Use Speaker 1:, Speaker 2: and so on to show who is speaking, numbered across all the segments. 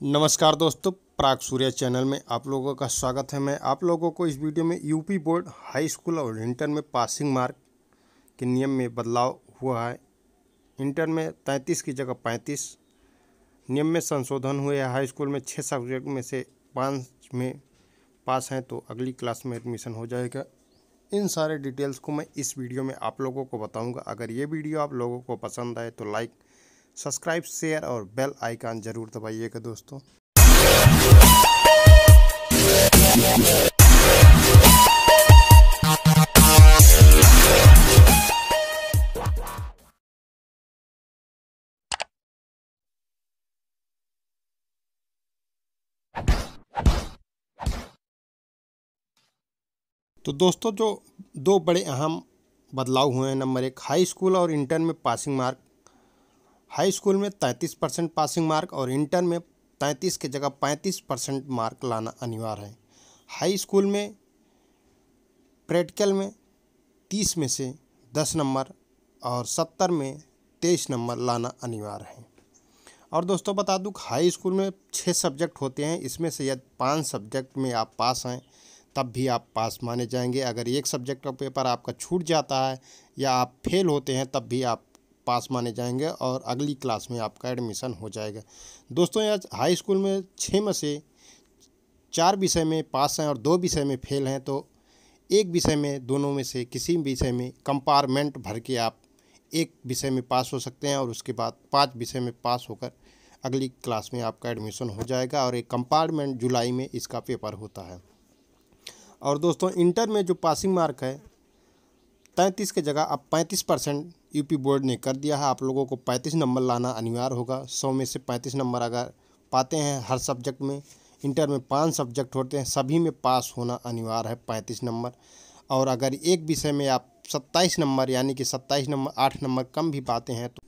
Speaker 1: नमस्कार दोस्तों प्राग सूर्य चैनल में आप लोगों का स्वागत है। मैं आप लोगों को इस वीडियो में यूपी बोर्ड, हाई स्कूल और इंटर में पासिंग मार्क के नियम में बदलाव हुआ है। इंटर में 33 की जगह 35 नियम में संशोधन हुए है। हाई स्कूल में छः सब्जेक्ट में से पाँच में पास हैं तो अगली क्लास में एडमिशन हो जाएगा। इन सारे डिटेल्स को मैं इस वीडियो में आप लोगों को बताऊँगा। अगर ये वीडियो आप लोगों को पसंद आए तो लाइक सब्सक्राइब, शेयर और बेल आइकन ज़रूर दबाइएगा दोस्तों। तो दोस्तों, जो दो बड़े अहम बदलाव हुए हैं। नंबर एक, हाई स्कूल और इंटर में पासिंग मार्क हाई स्कूल में तैंतीस परसेंट पासिंग मार्क और इंटर में तैंतीस के जगह पैंतीस परसेंट मार्क लाना अनिवार्य है। हाई स्कूल में, प्रैक्टिकल में तीस में से दस नंबर और सत्तर में तेईस नंबर लाना अनिवार्य है। और दोस्तों बता दूँ, हाई स्कूल में छः सब्जेक्ट होते हैं। इसमें से यदि पाँच सब्जेक्ट में आप पास हैं, तब भी आप पास माने जाएँगे। अगर एक सब्जेक्ट का पेपर आपका छूट जाता है या आप फेल होते हैं, तब भी आप पास माने जाएँगे और अगली क्लास में आपका एडमिशन हो जाएगा। दोस्तों यह हाई स्कूल में छः में से चार विषय में पास हैं और दो विषय में फेल हैं तो एक विषय में दोनों में से किसी विषय में कंपार्टमेंट भर के आप एक विषय में पास हो सकते हैं और उसके बाद पाँच विषय में पास होकर अगली क्लास में आपका एडमिशन हो जाएगा और एक कंपार्टमेंट जुलाई में इसका पेपर होता है। और दोस्तों, इंटर में जो पासिंग मार्क है, तैंतीस की जगह अब पैंतीस परसेंट यूपी बोर्ड ने कर दिया है। आप लोगों को पैंतीस नंबर लाना अनिवार्य होगा। सौ में से पैंतीस नंबर अगर पाते हैं हर सब्जेक्ट में, इंटर में पाँच सब्जेक्ट होते हैं, सभी में पास होना अनिवार्य है पैंतीस नंबर। और अगर एक विषय में आप सत्ताईस नंबर, यानी कि सत्ताईस नंबर, आठ नंबर कम भी पाते हैं तो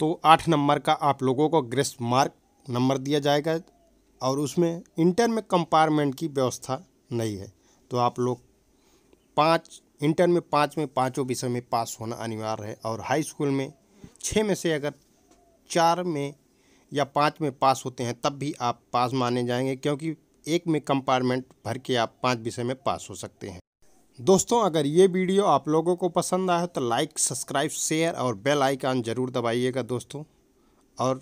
Speaker 1: तो आठ नंबर का आप लोगों को ग्रेस मार्क नंबर दिया जाएगा और उसमें इंटर में कंपार्टमेंट की व्यवस्था नहीं है। तो आप लोग पाँच इंटर में पाँच में पाँचों विषय में पास होना अनिवार्य है और हाई स्कूल में छः में से अगर चार में या पाँच में पास होते हैं, तब भी आप पास माने जाएँगे क्योंकि एक में कंपार्टमेंट भर के आप पाँच विषय में पास हो सकते हैं। दोस्तों, अगर ये वीडियो आप लोगों को पसंद आया तो लाइक सब्सक्राइब शेयर और बेल आइकन ज़रूर दबाइएगा दोस्तों। और